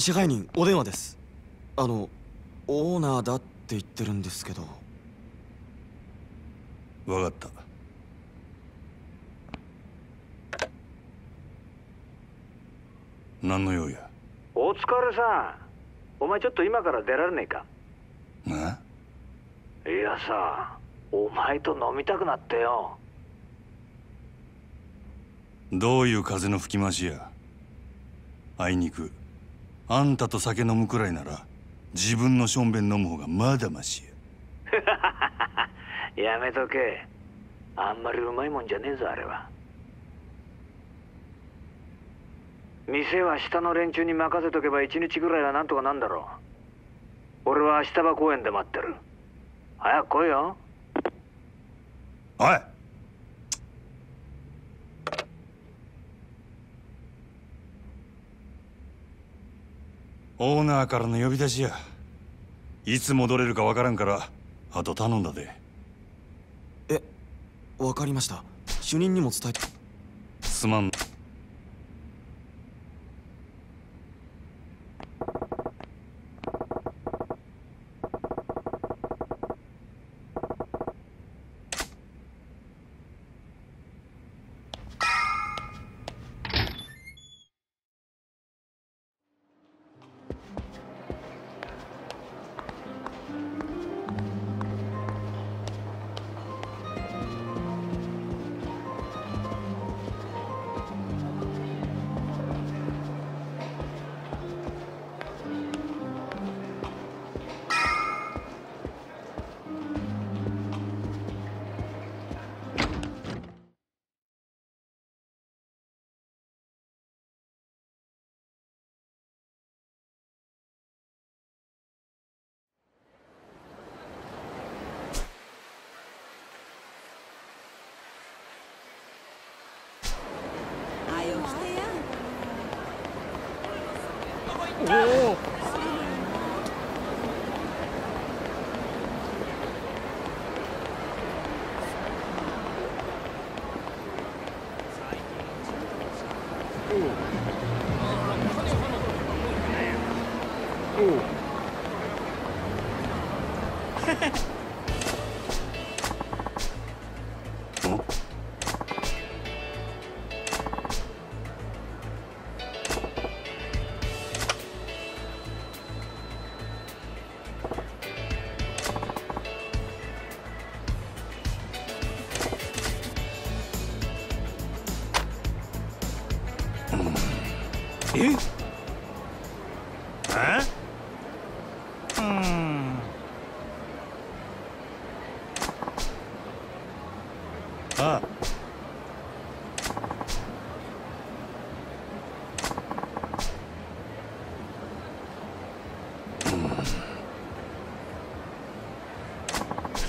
支配人お電話です。あのオーナーだって言ってるんですけど。分かった。何の用や？お疲れさん。お前ちょっと今から出られねえか？ないやさお前と飲みたくなってよ。どういう風の吹き回しや？あいにくあんたと酒飲むくらいなら自分のしょんべん飲む方がまだましや。めとけ。あんまりうまいもんじゃねえぞあれは。店は下の連中に任せとけば一日ぐらいはなんとかなんだろう。俺は明日場公園で待ってる。早く来いよ。やおいオーナーからの呼び出しやいつ戻れるかわからんからあと頼んだで。えわかりました。主任にも伝えて。すまん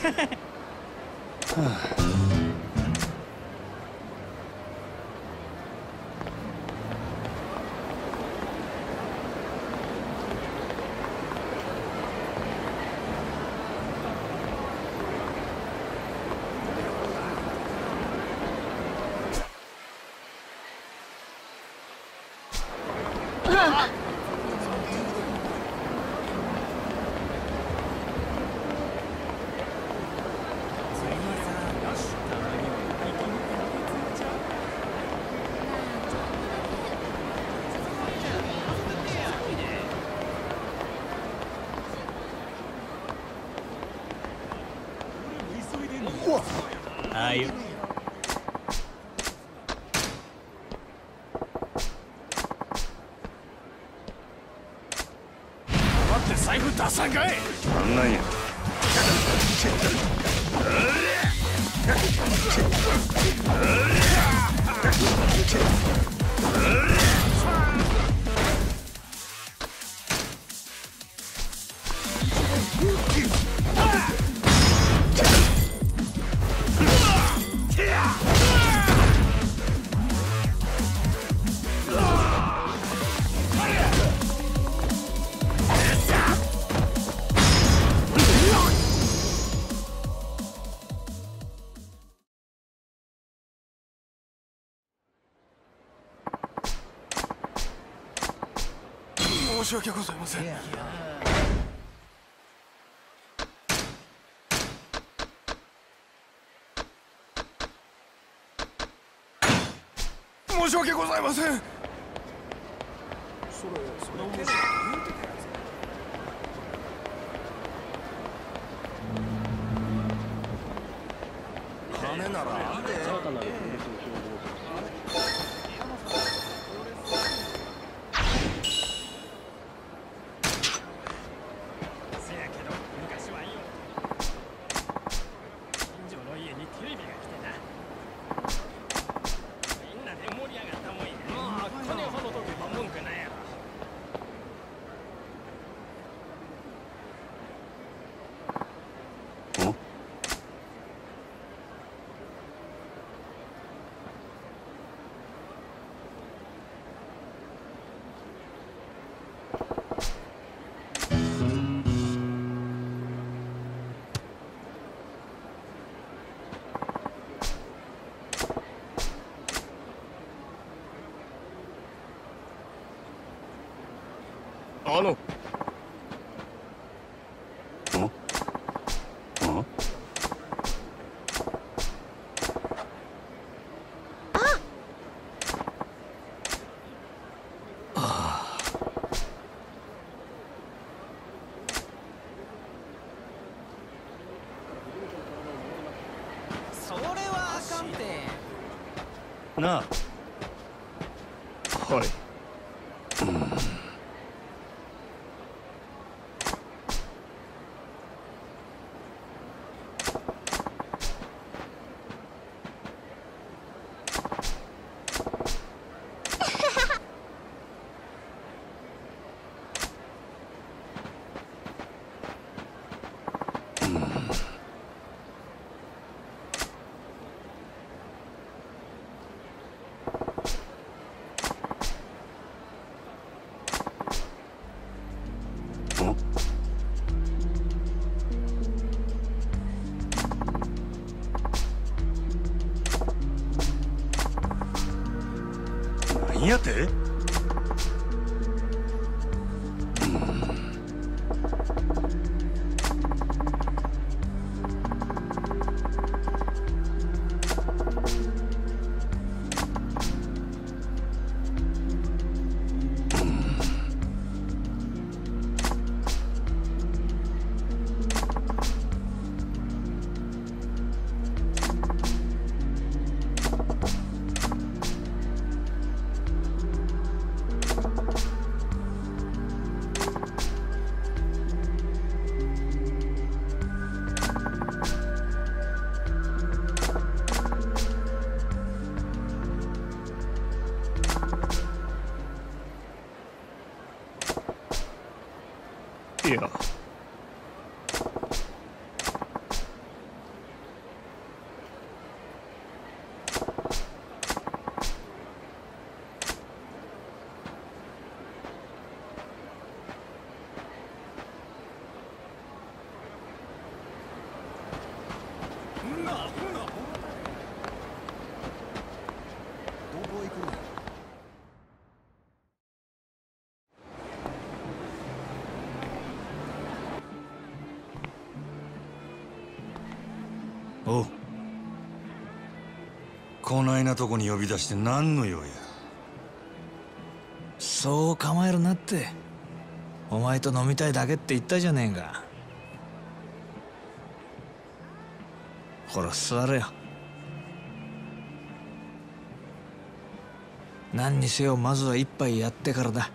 huh. し訳ございません。申し訳ございません。それそれは金ならあんであのおおそれはあかんて。なあ何やて？こないなとこに呼び出して何の用や。そう構えるなって。お前と飲みたいだけって言ったじゃねえかほら座れよ。何にせよまずは一杯やってからだ。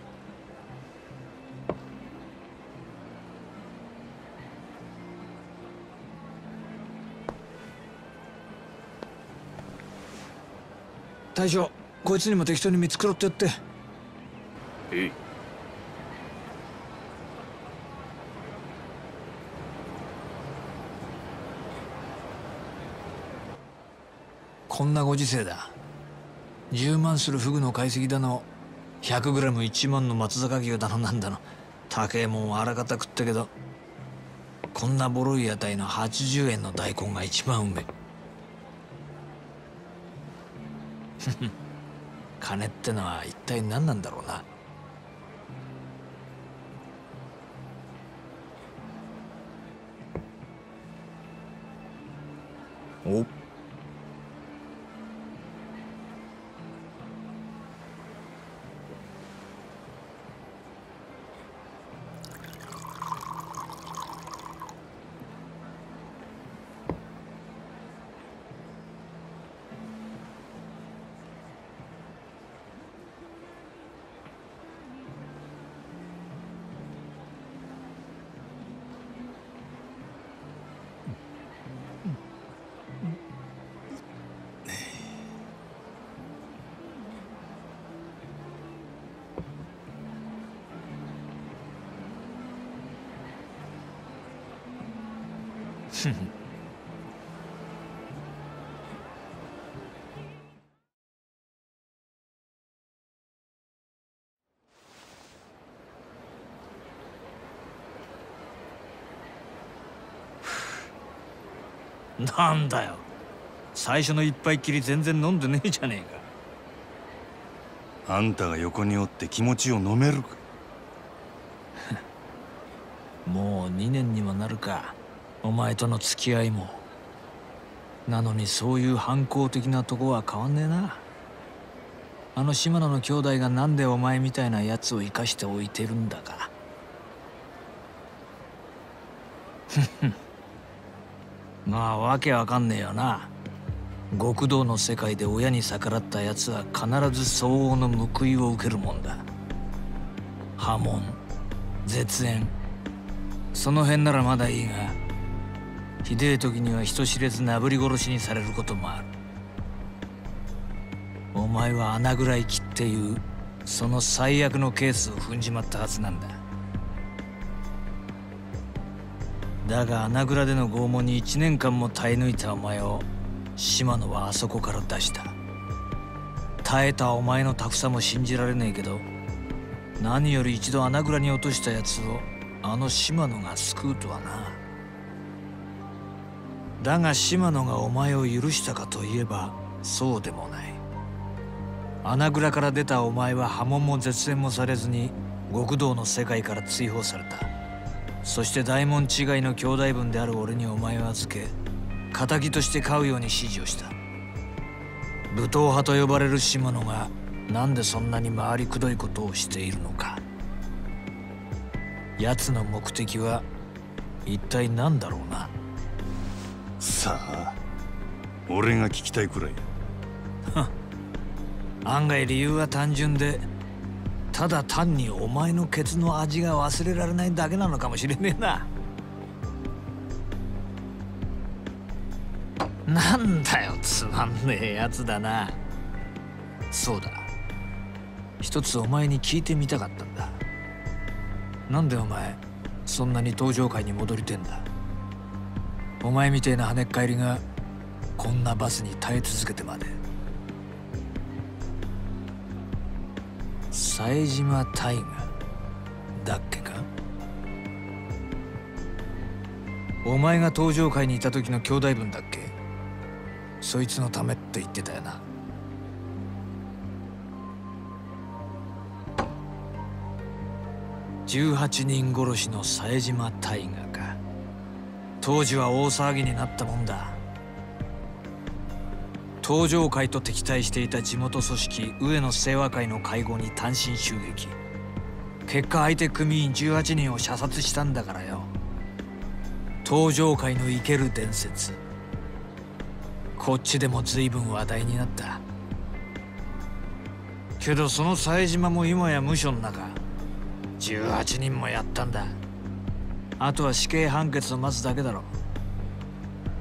大将こいつにも適当に見繕ってやって。えい。こんなご時世だ。10万するフグの解析だの。100g1 万の松坂牛だのなんだの。高えもんはあらかた食ったけど。こんなボロい屋台の80円の大根が一番うめえ 金ってのは一体何なんだろうな。おっ。なんだよ。最初の一杯きり全然飲んでねえじゃねえか。あんたが横におって気持ちを飲めるか？もう2年にもなるかお前との付き合いもなのにそういう反抗的なとこは変わんねえな。あの島野の兄弟がなんでお前みたいなやつを生かしておいてるんだか。まあわけわかんねえよな。極道の世界で親に逆らったやつは必ず相応の報いを受けるもんだ。破門絶縁。その辺ならまだいいがひでえ時には人知れずなぶり殺しにされることもある。お前は穴蔵行きっていうその最悪のケースを踏んじまったはずなんだ。だが穴蔵での拷問に1年間も耐え抜いたお前を島野はあそこから出した。耐えたお前のタフさも信じられねえけど何より一度穴蔵に落としたやつをあの島野が救うとはな。だが島野がお前を許したかといえばそうでもない。穴蔵から出たお前は波紋も絶縁もされずに極道の世界から追放された。そして大門違いの兄弟分である俺にお前を預け仇として飼うように指示をした。武闘派と呼ばれる島野がなんでそんなに回りくどいことをしているのか。奴の目的は一体何だろうな。さあ俺が聞きたいくらい。案外理由は単純でただ単にお前のケツの味が忘れられないだけなのかもしれねえな。なんだよつまんねえやつだな。そうだ。一つお前に聞いてみたかったんだ。なんでお前そんなに登場会に戻りてんだ。お前みてえな跳ねっ返りがこんなバスに耐え続けてまで。冴島大河だっけか？お前が登場会にいた時の兄弟分だっけ？そいつのためって言ってたよな。18人殺しの冴島大河。当時は大騒ぎになったもんだ。登場会と敵対していた地元組織上野清和会の会合に単身襲撃。結果相手組員18人を射殺したんだからよ。登場会の生ける伝説。こっちでも随分話題になった。けどその冴島も今や無所の中。18人もやったんだ。あとは死刑判決を待つだけだろ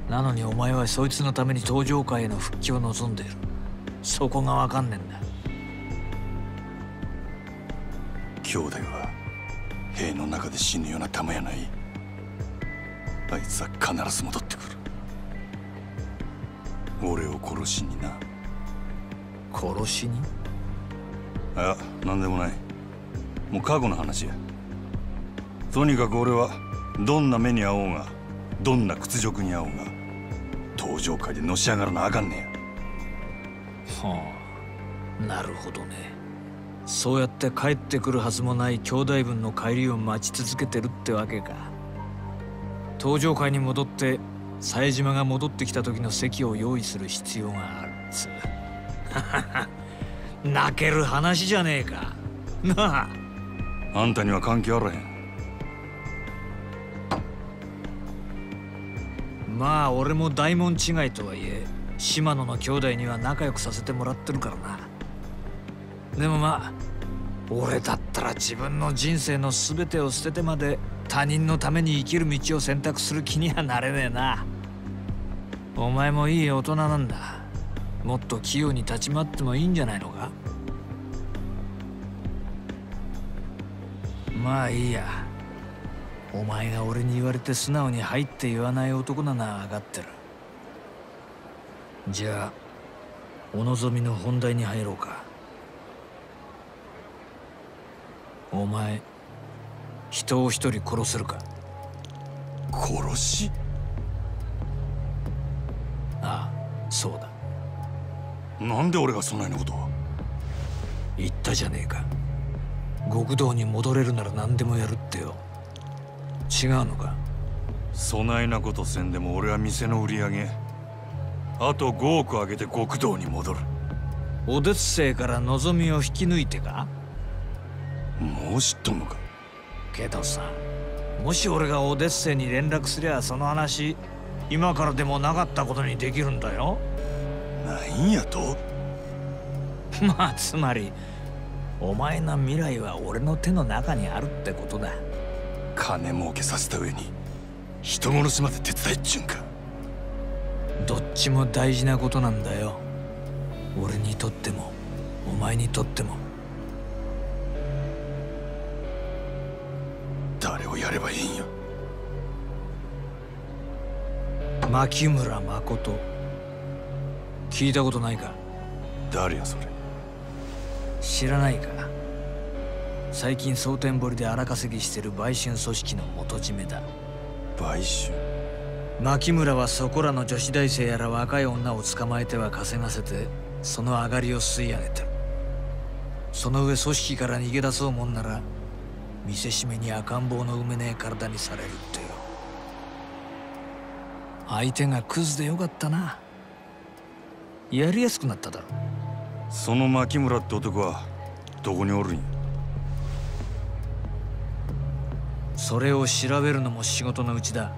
なのにお前はそいつのために登場会への復帰を望んでいる。そこがわかんねえんだ。兄弟は兵の中で死ぬような玉やない。あいつは必ず戻ってくる。俺を殺しにな。殺しに？あ何でもない。もう過去の話やとにかく俺はどんな目に遭おうがどんな屈辱に遭おうが登場会でのし上がらなあかんねや。はあなるほどね。そうやって帰ってくるはずもない兄弟分の帰りを待ち続けてるってわけか。登場会に戻って冴島が戻ってきた時の席を用意する必要があるっつ。う 泣ける話じゃねえか。なあ。あんたには関係あらへんまあ俺も大門違いとはいえ島野の兄弟には仲良くさせてもらってるからな。でもまあ俺だったら自分の人生の全てを捨ててまで他人のために生きる道を選択する気にはなれねえな。お前もいい大人なんだ。もっと器用に立ち回ってもいいんじゃないのか？まあいいや。お前が俺に言われて素直に入って言わない男なら分かってる。じゃあお望みの本題に入ろうか。お前人を一人殺せるか？殺し？ああそうだ。なんで俺がそないなことを？言ったじゃねえか。極道に戻れるなら何でもやるってよ違うのか？そないなことせんでも俺は店の売り上げあと5億上げて極道に戻る。オデッセイから望みを引き抜いてか？もう知っとんのか？けどさもし俺がオデッセイに連絡すりゃその話今からでもなかったことにできるんだよ。なんやと？まあつまりお前の未来は俺の手の中にあるってことだ金儲けさせた上に人殺しまで手伝いっちゅうんか。どっちも大事なことなんだよ。俺にとってもお前にとっても。誰をやればいいんや牧村誠。聞いたことないか？誰やそれ。知らないか？最近蒼天堀で荒稼ぎしてる売春組織の元締めだ。買収牧村はそこらの女子大生やら若い女を捕まえては稼がせてその上がりを吸い上げてる。その上組織から逃げ出そうもんなら見せしめに赤ん坊の埋めねえ体にされるってよ。相手がクズでよかったな。やりやすくなっただろ。その牧村って男はどこにおるんや？それを調べるのも仕事のうちだ。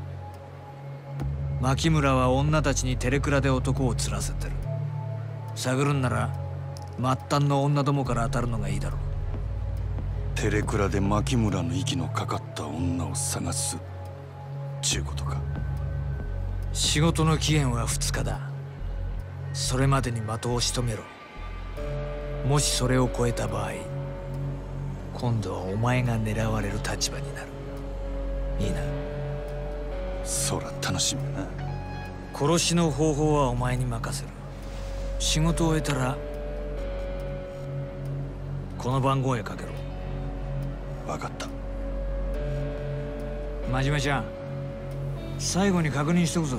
牧村は女たちにテレクラで男を釣らせてる。探るんなら末端の女どもから当たるのがいいだろう。テレクラで牧村の息のかかった女を探す。ちゅうことか。仕事の期限は2日だ。それまでに的を仕留めろ。もしそれを超えた場合今度はお前が狙われる立場になるいいな。そら楽しみやな。殺しの方法はお前に任せる仕事を終えたらこの番号へかけろ。分かった。真面目ちゃん最後に確認しとくぞ。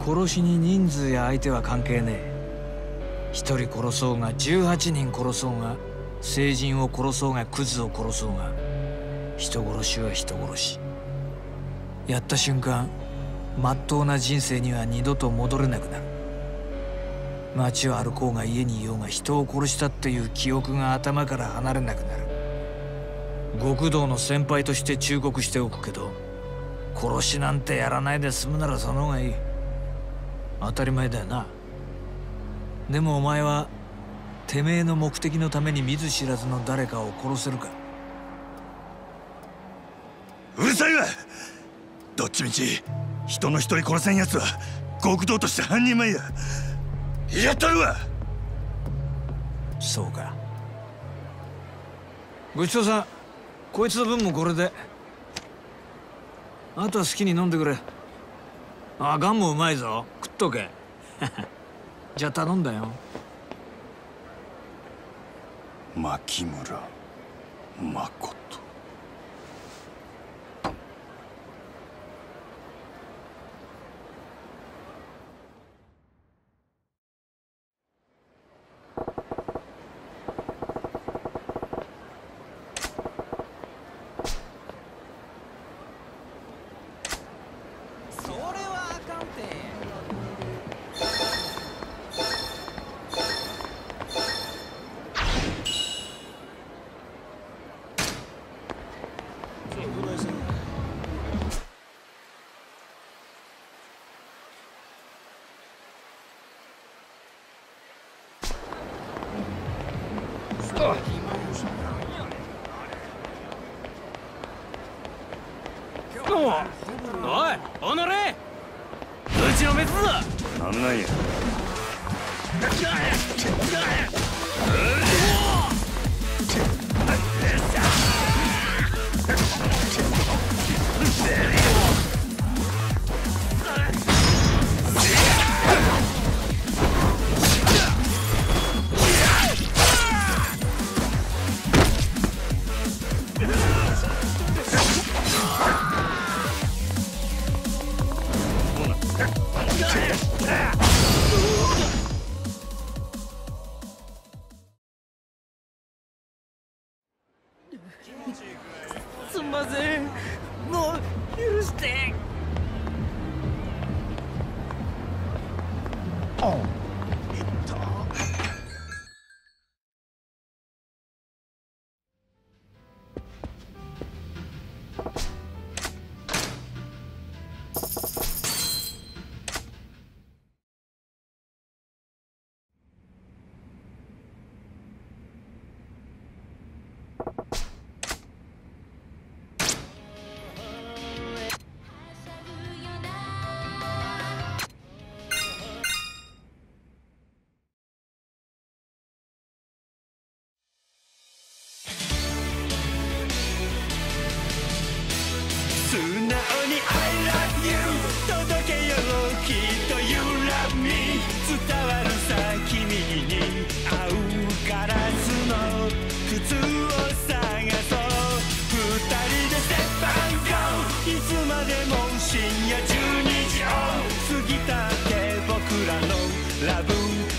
殺しに人数や相手は関係ねえ。一人殺そうが18人殺そうが成人を殺そうがクズを殺そうが。人殺しは人殺しやった瞬間まっとうな人生には二度と戻れなくなる。街を歩こうが家にいようが人を殺したっていう記憶が頭から離れなくなる。極道の先輩として忠告しておくけど殺しなんてやらないで済むならその方がいい。当たり前だよな。でもお前はてめえの目的のために見ず知らずの誰かを殺せるかうるさいわどっちみち人の一人殺せんやつは極道として半人前や。やったるわ！そうか。ごちそうさんこいつの分もこれで。あとは好きに飲んでくれ。あガンもうまいぞ。食っとけ。じゃあ頼んだよ。牧村誠おいおのれうちのメスだなんなんや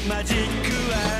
マジックは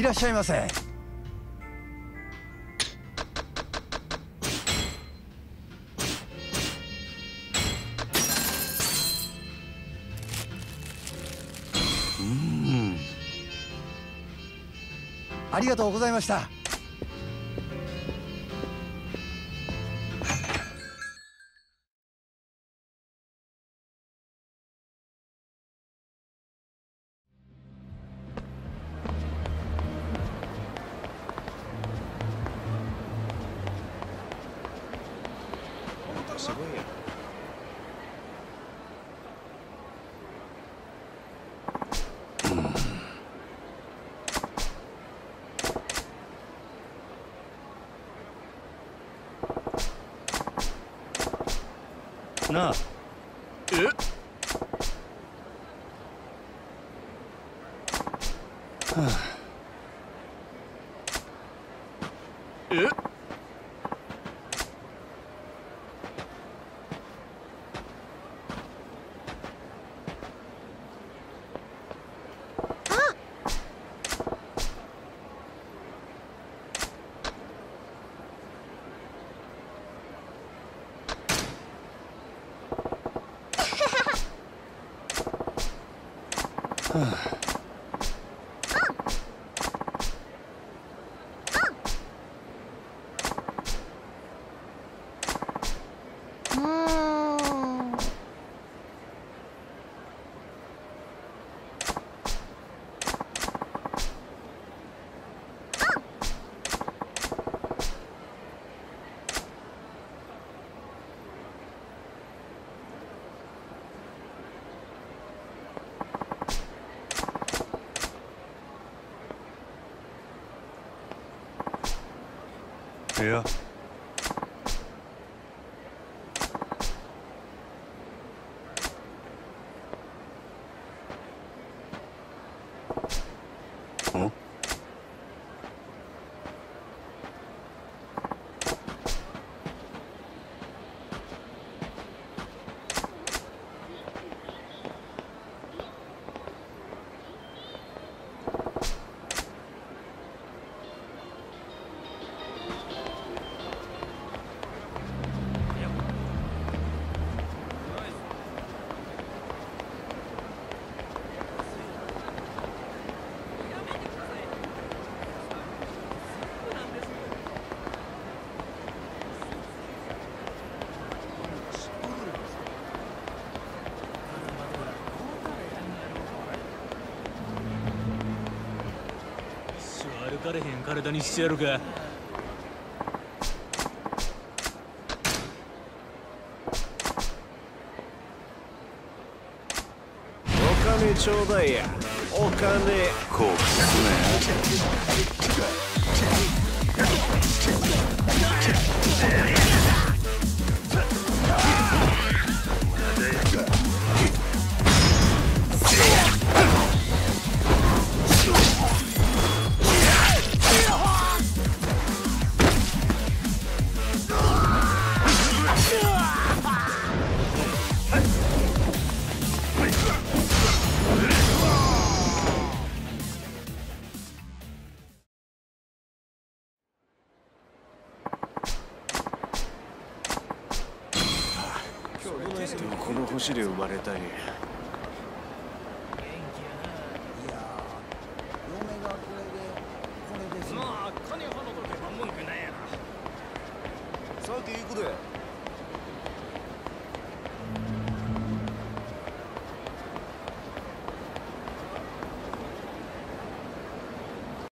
いらっしゃいませ。うん。ありがとうございました。渋谷なあ。え？っいや体にしてやるか。お金ちょうだいや。お金。後悔すね